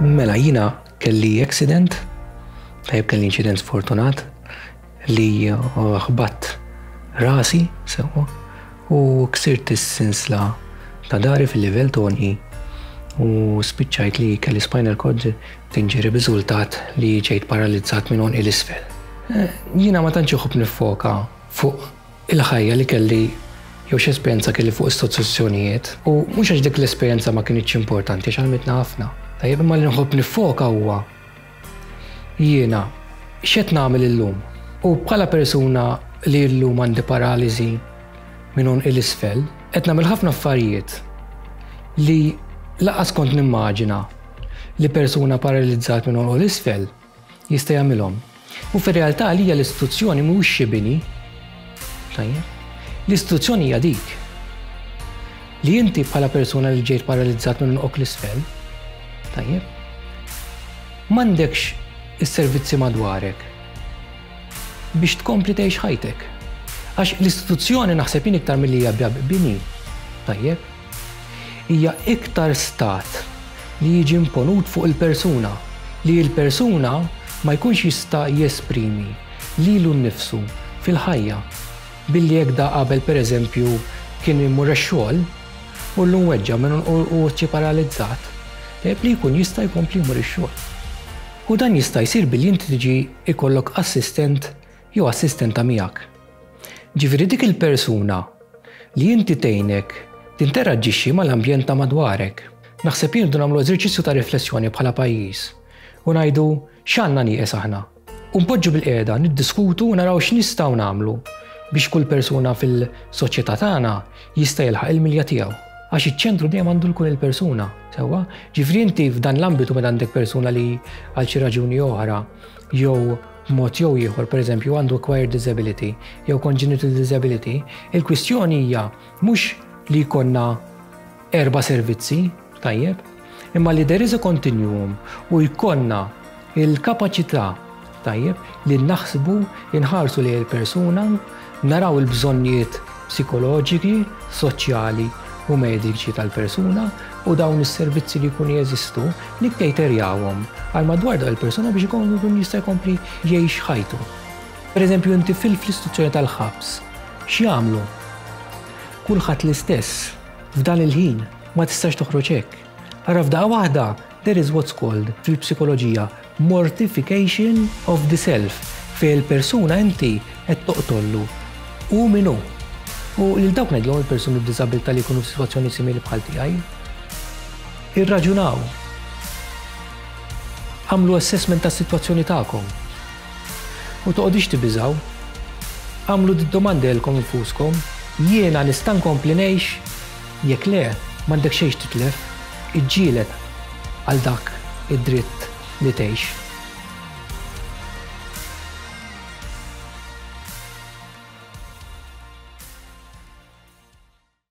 Mela jina kelli accident, tajb kelli incident sfortunat li uh, ħbat rasi sewa u ksirt is-sinsla ta' dari fil-livell toni u spiċċajt li kelli spinal cord tinġeri b'riżultat li ġejt paralizzat minn onqi l-isfel. Eh, jina ma tantx iħobb nifoka fuq il-ħajja li kelli jew x'esperjenza kelli fuq istituzzjonijiet. U mhux għax dik l-esperjenza ma kinitx importanti għax għallmitna ħafna. Tajjeb, imma li nħobb niffoka huwa jiena x'qed nagħmel illum. U bħala persuna li illum għandi paraliżi minn għonqi 'l isfel, qed nagħmel ħafna affarijiet li lanqas kont nimmaġina li persuna paralizzat minn għonqu 'l isfel, jista' jagħmilhom. U fir-realtà għalija l-istituzzjoni mhuwiex xi bini. Tajjeb? L-istituzzjoni hija dik. Li inti bħala persuna li ġejt paralizzat minn unuqok l-isfel, tajjeb? M'għandekx is-servizzi madwarek biex tkompli tgħix ħajtek. Għax l-istituzzjoni naħseb jien iktar milli hija bini, tajjeb? hija iktar stat li jiġi imponut fuq il-persuna, li l-persuna ma jkunx jista' jesprimi lilu nnifsu fil-ħajja, billi jekk da qabel per eżempju kien imur ix-xogħol u llum weġġa' u ġie paralizzat, tajjeb li jkun jista' jkompli jmur ix-xogħol. U dan jista' jsir billi inti tiġi jkollok assistent jew assistenta miegħek. Ġifieri dik il-persuna li inti tgħinek tinteraġġixxi mal-ambjent ta' madwarek. Naħseb jien irridu nagħmlu eżerċizzju ta' riflessjoni bħala pajjiż u ngħidu x'għandna nieqes aħna u npoġġu bilqiegħda niddiskutu u naraw x'nistgħu nagħmlu biex kull persuna fil-soċjetà tagħna jista' jilħaq il-milja tiegħu. Għax iċ-ċentru dejjem għandu jkun il-persuna, sewwa? Ġifieri inti f'dan l-ambitu meta għandek persuna li għal xi raġuni oħra jew b'mod jew ieħor, pereżempju, għandu acquired disability jew congenital disability, il-kwistjoni hija mhux li jkollna erba' servizzi, tajjeb, imma li there is a continuum u jkollna il-kapaċità tajjeb li naħsbu inħarsu li il-persuna Naraw il-bżonnijiet psikoloġiki, soċjali u mediċi tal-persuna u dawn is-servizzi li jkunu jeżistu nikkejterjawhom għal madwar dak il-persuna biex ikun jkun jista' jkompli jgħix ħajtu. Pereżempju inti fil-istituzzjoni tal-ħabs x'jagħmlu? Kulħadd l-istess f'dan il-ħin ma tistax toħroġ hekk. Ara f'daqqa waħda there is what's called fil-psikoloġija Mortification of the self, fejn il-persuna inti qed toqtollu hu min hu. U lil dawk ngħidlhom il-persuni b'diżabilità li jkunu f'sitwazzjoni simili bħal tiegħi, irraġunaw. Agħmlu assessment tas-sitwazzjoni tagħkom. U toqgħodix tibiżgħu. Agħmlu d-domandi lilkom infuskom, jiena nista' nkompli ngħix? Jekk le, m'għandek xejn x'titlef. Iġġieled għal dak id-dritt li tgħix.